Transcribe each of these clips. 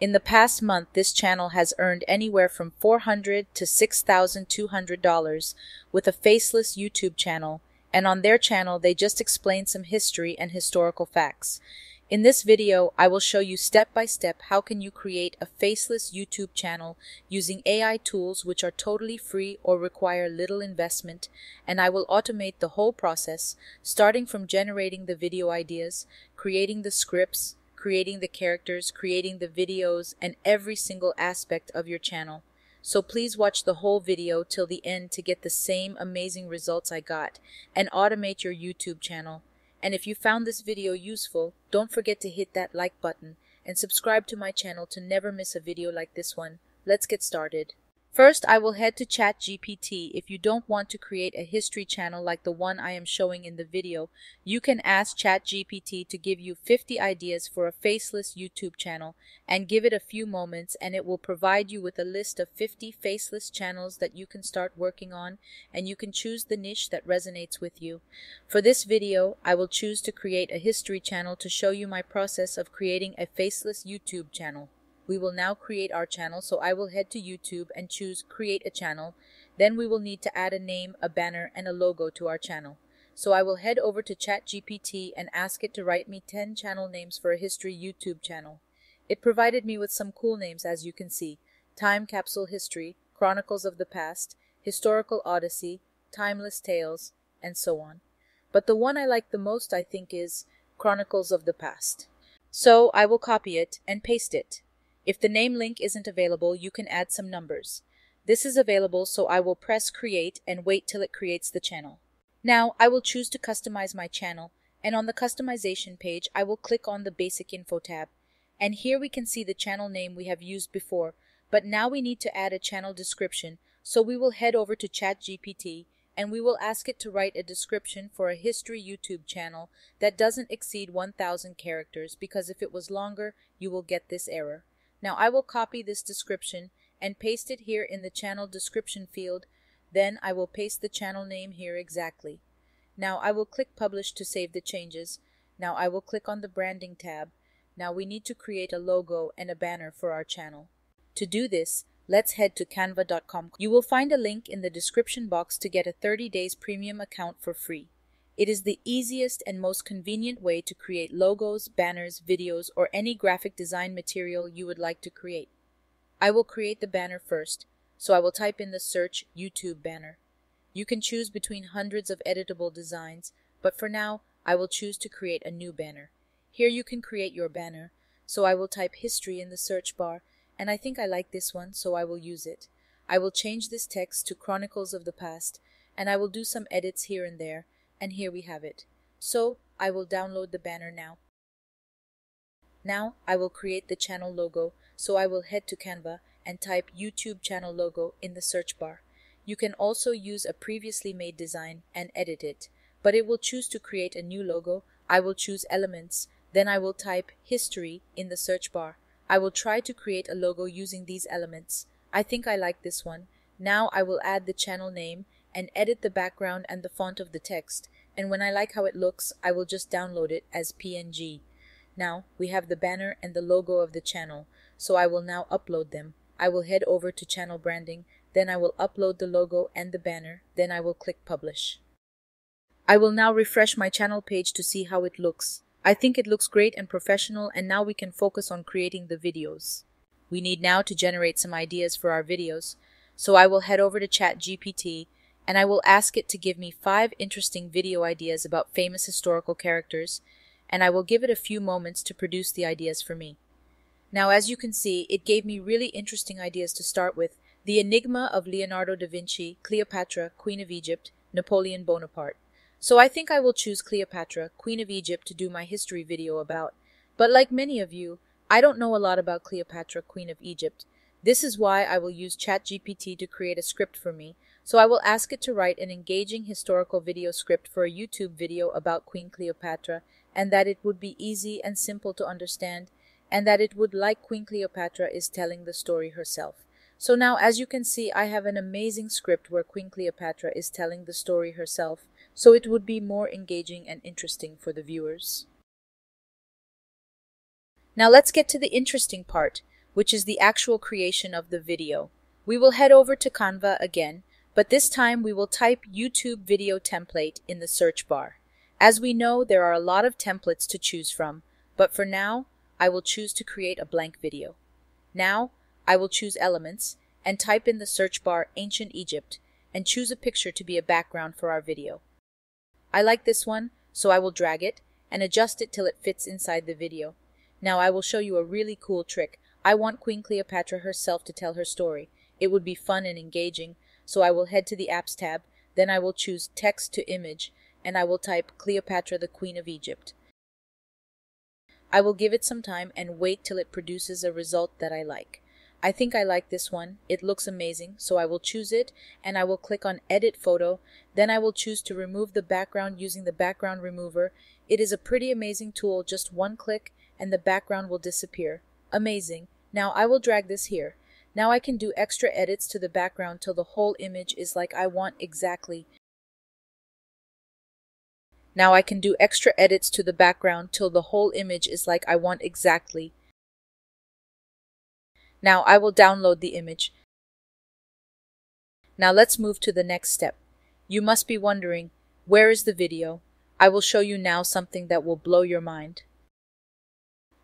In the past month, this channel has earned anywhere from 400 to $6,200 with a faceless YouTube channel, and on their channel, they just explain some history and historical facts. In this video, I will show you step by step how can you create a faceless YouTube channel using AI tools which are totally free or require little investment, and I will automate the whole process, starting from generating the video ideas, creating the scripts, creating the characters, creating the videos, and every single aspect of your channel. So please watch the whole video till the end to get the same amazing results I got and automate your YouTube channel. And if you found this video useful, don't forget to hit that like button and subscribe to my channel to never miss a video like this one. Let's get started. First, I will head to ChatGPT. If you don't want to create a history channel like the one I am showing in the video, you can ask ChatGPT to give you 50 ideas for a faceless YouTube channel and give it a few moments and it will provide you with a list of 50 faceless channels that you can start working on and you can choose the niche that resonates with you. For this video, I will choose to create a history channel to show you my process of creating a faceless YouTube channel. We will now create our channel, so I will head to YouTube and choose Create a Channel. Then we will need to add a name, a banner, and a logo to our channel. So I will head over to ChatGPT and ask it to write me 10 channel names for a history YouTube channel. It provided me with some cool names as you can see. Time Capsule History, Chronicles of the Past, Historical Odyssey, Timeless Tales, and so on. But the one I like the most I think is Chronicles of the Past. So I will copy it and paste it. If the name link isn't available, you can add some numbers. This is available, so I will press create and wait till it creates the channel. Now I will choose to customize my channel and on the customization page, I will click on the basic info tab. And here we can see the channel name we have used before, but now we need to add a channel description. So we will head over to ChatGPT and we will ask it to write a description for a history YouTube channel that doesn't exceed 1000 characters because if it was longer, you will get this error. Now I will copy this description and paste it here in the channel description field. Then I will paste the channel name here exactly. Now I will click publish to save the changes. Now I will click on the branding tab. Now we need to create a logo and a banner for our channel. To do this, let's head to canva.com. You will find a link in the description box to get a 30 days premium account for free. It is the easiest and most convenient way to create logos, banners, videos, or any graphic design material you would like to create. I will create the banner first, so I will type in the search YouTube banner. You can choose between hundreds of editable designs, but for now, I will choose to create a new banner. Here you can create your banner, so I will type history in the search bar, and I think I like this one, so I will use it. I will change this text to Chronicles of the Past, and I will do some edits here and there, and here we have it. So I will download the banner now. Now I will create the channel logo, so I will head to Canva and type YouTube channel logo in the search bar. You can also use a previously made design and edit it, but it will choose to create a new logo. I will choose elements, then I will type history in the search bar. I will try to create a logo using these elements. I think I like this one. Now I will add the channel name and edit the background and the font of the text, and when I like how it looks, I will just download it as PNG. Now, we have the banner and the logo of the channel, so I will now upload them. I will head over to channel branding, then I will upload the logo and the banner, then I will click publish. I will now refresh my channel page to see how it looks. I think it looks great and professional and now we can focus on creating the videos. We need now to generate some ideas for our videos, so I will head over to ChatGPT and I will ask it to give me five interesting video ideas about famous historical characters, and I will give it a few moments to produce the ideas for me. Now, as you can see, it gave me really interesting ideas to start with The Enigma of Leonardo da Vinci, Cleopatra, Queen of Egypt, Napoleon Bonaparte. So I think I will choose Cleopatra, Queen of Egypt, to do my history video about. But like many of you, I don't know a lot about Cleopatra, Queen of Egypt. This is why I will use ChatGPT to create a script for me, so I will ask it to write an engaging historical video script for a YouTube video about Queen Cleopatra, and that it would be easy and simple to understand, and that it would like Queen Cleopatra is telling the story herself. So now, as you can see, I have an amazing script where Queen Cleopatra is telling the story herself, so it would be more engaging and interesting for the viewers. Now let's get to the interesting part. which is the actual creation of the video. We will head over to Canva again, but this time we will type YouTube video template in the search bar. As we know, there are a lot of templates to choose from, but for now, I will choose to create a blank video. Now, I will choose Elements and type in the search bar Ancient Egypt and choose a picture to be a background for our video. I like this one, so I will drag it and adjust it till it fits inside the video. Now I will show you a really cool trick. I want Queen Cleopatra herself to tell her story. It would be fun and engaging, so I will head to the Apps tab, then I will choose Text to Image, and I will type Cleopatra the Queen of Egypt. I will give it some time and wait till it produces a result that I like. I think I like this one. It looks amazing, so I will choose it and I will click on Edit Photo. Then I will choose to remove the background using the background remover. It is a pretty amazing tool, just one click and the background will disappear. Amazing. Now I will drag this here. Now I can do extra edits to the background till the whole image is like I want exactly. Now I can do extra edits to the background till the whole image is like I want exactly. Now I will download the image. Now let's move to the next step. You must be wondering, where is the video? I will show you now something that will blow your mind.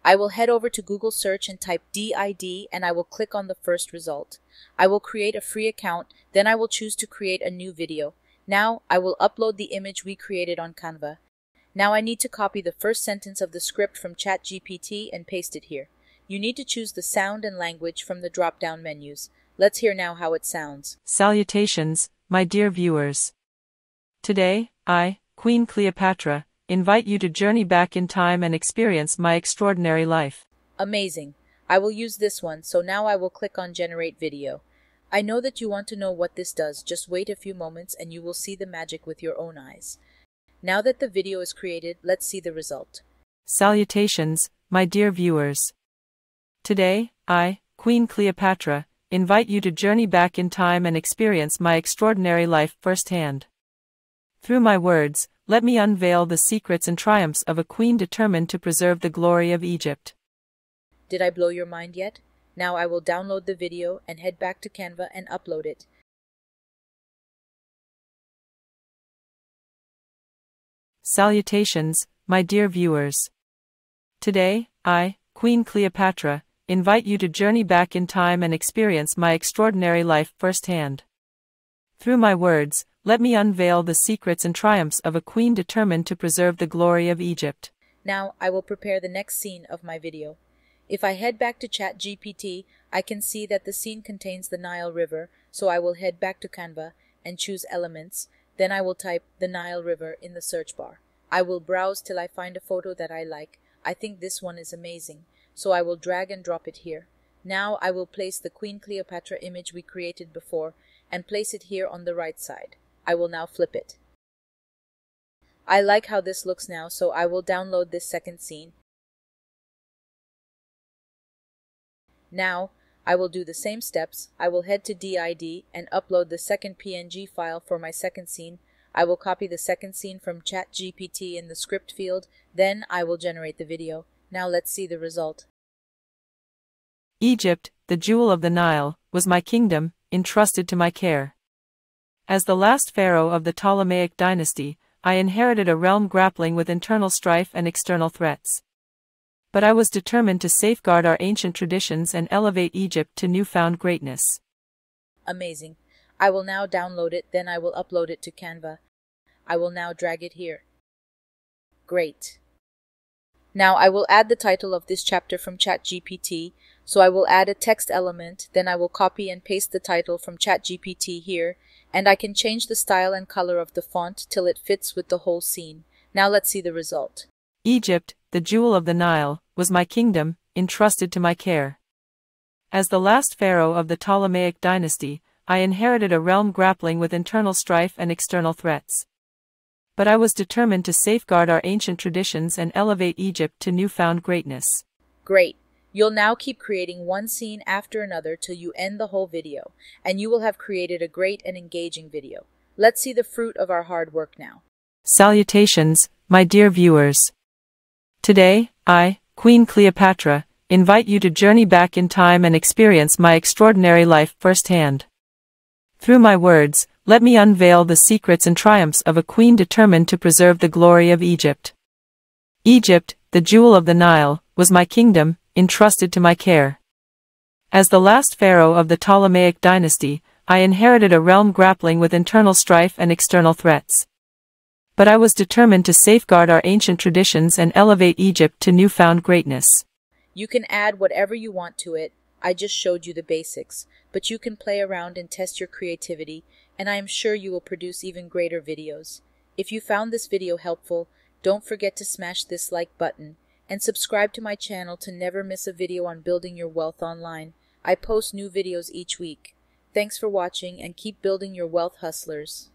I will head over to Google search and type D-ID and I will click on the first result. I will create a free account, then I will choose to create a new video. Now I will upload the image we created on Canva. Now I need to copy the first sentence of the script from ChatGPT and paste it here. You need to choose the sound and language from the drop-down menus. Let's hear now how it sounds. Salutations, my dear viewers. Today, I, Queen Cleopatra, invite you to journey back in time and experience my extraordinary life. Amazing. I will use this one, so now I will click on Generate Video. I know that you want to know what this does, just wait a few moments and you will see the magic with your own eyes. Now that the video is created, let's see the result. Salutations, my dear viewers. Today, I, Queen Cleopatra, invite you to journey back in time and experience my extraordinary life firsthand. Through my words, let me unveil the secrets and triumphs of a queen determined to preserve the glory of Egypt. Did I blow your mind yet? Now I will download the video and head back to Canva and upload it. Salutations, my dear viewers. Today, I, Queen Cleopatra, invite you to journey back in time and experience my extraordinary life firsthand. Through my words, let me unveil the secrets and triumphs of a queen determined to preserve the glory of Egypt. Now I will prepare the next scene of my video. If I head back to ChatGPT, I can see that the scene contains the Nile River, so I will head back to Canva and choose Elements, then I will type the Nile River in the search bar. I will browse till I find a photo that I like. I think this one is amazing, so I will drag and drop it here. Now I will place the Queen Cleopatra image we created before and place it here on the right side. I will now flip it. I like how this looks now, so I will download this second scene. Now, I will do the same steps. I will head to D-ID and upload the second PNG file for my second scene. I will copy the second scene from ChatGPT in the script field. Then I will generate the video. Now let's see the result. Egypt, the jewel of the Nile, was my kingdom, entrusted to my care. As the last pharaoh of the Ptolemaic dynasty, I inherited a realm grappling with internal strife and external threats. But I was determined to safeguard our ancient traditions and elevate Egypt to newfound greatness. Amazing. I will now download it, then I will upload it to Canva. I will now drag it here. Great. Now I will add the title of this chapter from ChatGPT, so I will add a text element, then I will copy and paste the title from ChatGPT here, and I can change the style and color of the font till it fits with the whole scene. Now let's see the result. Egypt, the jewel of the Nile, was my kingdom, entrusted to my care. As the last pharaoh of the Ptolemaic dynasty, I inherited a realm grappling with internal strife and external threats. But I was determined to safeguard our ancient traditions and elevate Egypt to newfound greatness. Great. You'll now keep creating one scene after another till you end the whole video, and you will have created a great and engaging video. Let's see the fruit of our hard work now. Salutations, my dear viewers. Today, I, Queen Cleopatra, invite you to journey back in time and experience my extraordinary life firsthand. Through my words, let me unveil the secrets and triumphs of a queen determined to preserve the glory of Egypt. Egypt, the jewel of the Nile, was my kingdom, entrusted to my care. As the last pharaoh of the Ptolemaic dynasty, I inherited a realm grappling with internal strife and external threats. But I was determined to safeguard our ancient traditions and elevate Egypt to newfound greatness. You can add whatever you want to it. I just showed you the basics, but you can play around and test your creativity, and I am sure you will produce even greater videos. If you found this video helpful, don't forget to smash this like button and subscribe to my channel to never miss a video on building your wealth online. I post new videos each week. Thanks for watching and keep building your wealth hustlers.